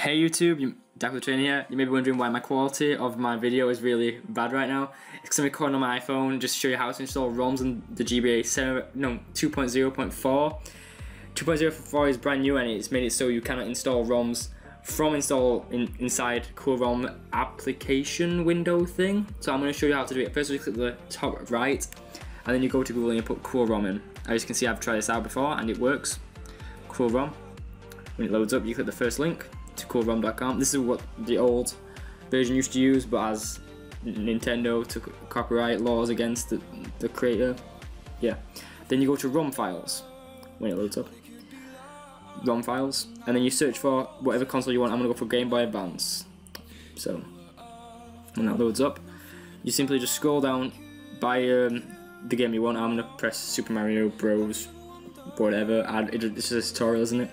Hey YouTube, Trainer here. You may be wondering why my quality of my video is really bad right now. It's because I'm recording on my iPhone just to show you how to install ROMs in the GBA 7, no, 2.0.4. 2.0.4 is brand new and it's made it so you cannot install ROMs from install in, inside CoolROM application window thing. So I'm going to show you how to do it. First you click the top right and then you go to Google and you put CoolROM in. As you can see I've tried this out before and it works. CoolROM. When it loads up you click the first link to coolrom.com. This is what the old version used to use, but as Nintendo took copyright laws against the, the creator, yeah. Then you go to ROM files when it loads up. ROM files, and then you search for whatever console you want. I'm gonna go for Game Boy Advance. So when that loads up, you simply just scroll down by um, the game you want. I'm gonna press Super Mario Bros. Whatever. Add it's just a tutorial, isn't it?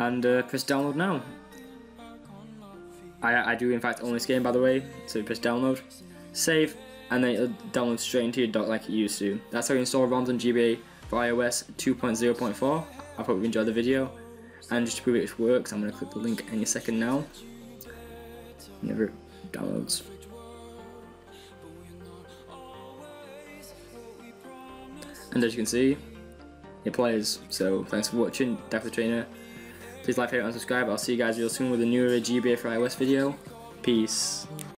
And uh, press download now. I, I do in fact own this game by the way, so press download, save, and then it'll download straight into your dock like it used to. That's how you install ROMs on GBA for iOS 2.0.4. I hope you enjoyed the video, and just to prove it works, I'm going to click the link any second now. Never downloads. And as you can see, it plays. So thanks for watching, Daco Trainer. Please like, favorite, and subscribe. I'll see you guys real soon with a newer GBA for iOS video. Peace.